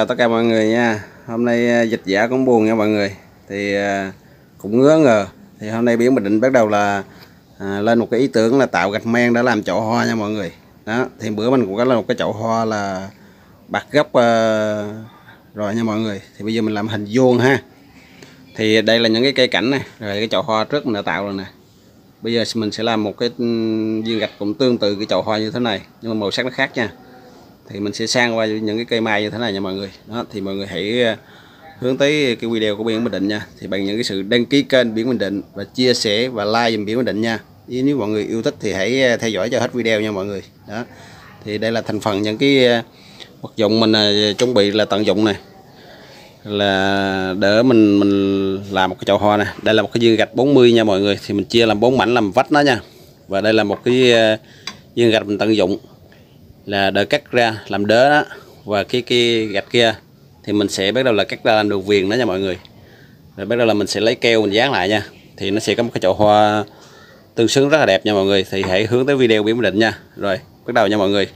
Chào tất cả mọi người nha. Hôm nay à, dịch giả cũng buồn nha mọi người. Thì à, cũng ngứa ngờ. Thì hôm nay Biển Bình Định bắt đầu là à, Lên một cái ý tưởng là tạo gạch men để làm chậu hoa nha mọi người. Đó Thì bữa mình cũng có lên một cái chậu hoa là Bạc gấp à, Rồi nha mọi người. Thì bây giờ mình làm hình vuông ha. Thì đây là những cái cây cảnh này. Rồi cái chậu hoa trước mình đã tạo rồi nè. Bây giờ mình sẽ làm một cái ừ, viên gạch cũng tương tự cái chậu hoa như thế này Nhưng mà màu sắc nó khác nha thì mình sẽ sang qua những cái cây mai như thế này nha mọi người. Đó, thì mọi người hãy ờ, hướng tới cái video của biển bình định nha. Thì bằng những cái sự đăng ký kênh biển bình định và chia sẻ và like dùm biển bình định nha. Nếu mọi người yêu thích thì hãy ờ, theo dõi cho hết video nha mọi người. Đó. Thì đây là thành phần những cái ờ, vật dụng mình chuẩn bị là tận dụng này. Là đỡ mình mình làm một cái chậu hoa này đây là một cái viên gạch 40 nha mọi người. Thì mình chia làm bốn mảnh làm vách nó nha. Và đây là một cái viên gạch mình tận dụng là đợi cắt ra làm đớ đó. Và cái cái gạch kia thì mình sẽ bắt đầu là cắt ra làm đường viền đó nha mọi người. Rồi bắt đầu là mình sẽ lấy keo mình dán lại nha. Thì nó sẽ có một cái chậu hoa tương xứng rất là đẹp nha mọi người. Thì hãy hướng tới video biển định nha. Rồi, bắt đầu nha mọi người.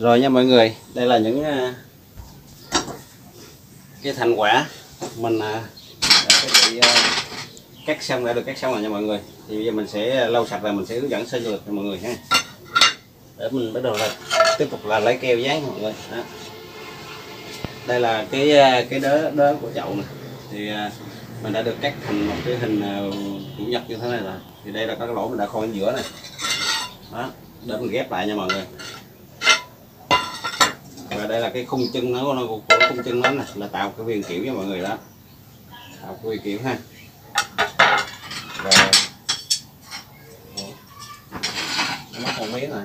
Rồi nha mọi người, đây là những à, cái thành quả mình à, đã bị à, cắt xong, đã được cắt xong rồi nha mọi người. Thì bây giờ mình sẽ lau sạch và mình sẽ hướng dẫn sơ lược cho mọi người ha. Để mình bắt đầu là tiếp tục là lấy keo dán mọi người. Đó. đây là cái cái đớ đớ của chậu này thì mình đã được cắt thành một cái hình chủ nhật như thế này rồi. Thì đây là các lỗ mình đã khoan ở giữa này. Đó, để mình ghép lại nha mọi người và đây là cái khung chân nó của, của khung chân nó này là tạo cái viền kiểu cho mọi người đó. Tạo cái viền kiểu ha. Rồi. Nó mất một miếng rồi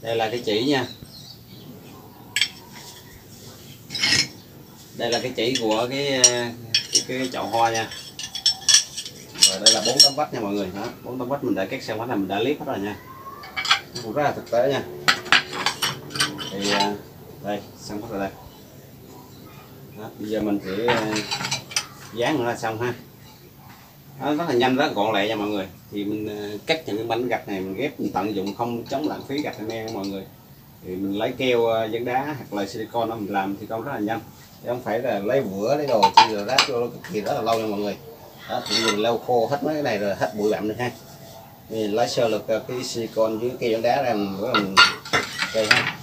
đây là cái chỉ nha. Đây là cái chỉ của cái cái, cái chậu hoa nha. Rồi đây là bốn tấm vách nha mọi người đó. Bốn tấm vách mình đã cắt xem vách là mình đã liếc hết rồi nha. Cũng rất là thực tế nha thì à, đây xong hết rồi đây. Đó, bây giờ mình sẽ à, dán nó là xong ha. Nó rất là nhanh rất là gọn lẹ nha mọi người. Thì mình à, cắt những cái bánh gạch này mình ghép mình tận dụng không chống lãng phí gạch anh em mọi người. Thì mình lấy keo dán đá hoặc là silicon đó mình làm thì công rất là nhanh. Chứ không phải là lấy vữa lấy đồ chi rồi ráp vô thì rất là lâu nha mọi người. Đó thì mình lau khô hết mấy cái này rồi hết bụi bặm rồi ha. Mình lấy sơ lực cái silicon với keo dán đá ra mình rất là mình đây ha.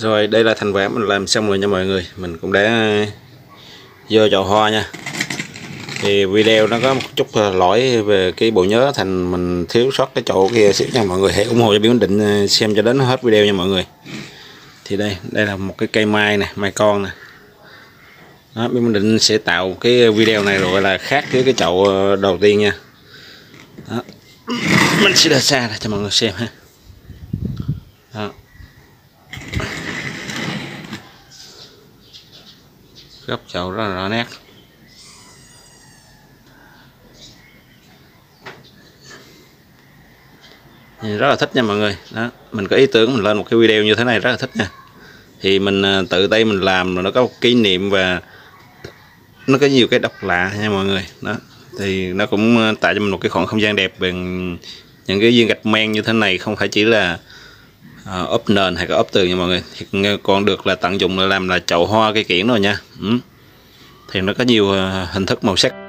Rồi đây là thành quả mình làm xong rồi nha mọi người. Mình cũng đã vô chậu hoa nha. Thì video nó có một chút lỗi về cái bộ nhớ thành mình thiếu sót cái chỗ kia xíu nha mọi người. Hãy ủng hộ cho biến định à, xem cho đến hết video nha mọi người. Thì đây đây là một cái cây mai nè mai con nè. Đó, biến định sẽ tạo cái video này rồi là khác với cái chậu à, đầu tiên nha. Đó. mình sẽ đưa xa ra cho mọi người xem ha. Góc chậu rất là rõ nét. Nhìn rất là thích nha mọi người. Đó, mình có ý tưởng mình lên một cái video như thế này rất là thích nha. Thì mình à, tự tay mình làm rồi nó có một kỷ niệm và nó có nhiều cái độc lạ nha mọi người. Đó, thì nó cũng à, tạo cho mình một cái khoảng không gian đẹp bằng những cái viên gạch men như thế này. Không phải chỉ là À, uh, ốp nền hay là ốp tường nha mọi người. Thì còn được là tận dụng là làm là chậu hoa cây kiển rồi nha. Ừ. thì nó có nhiều uh, hình thức màu sắc.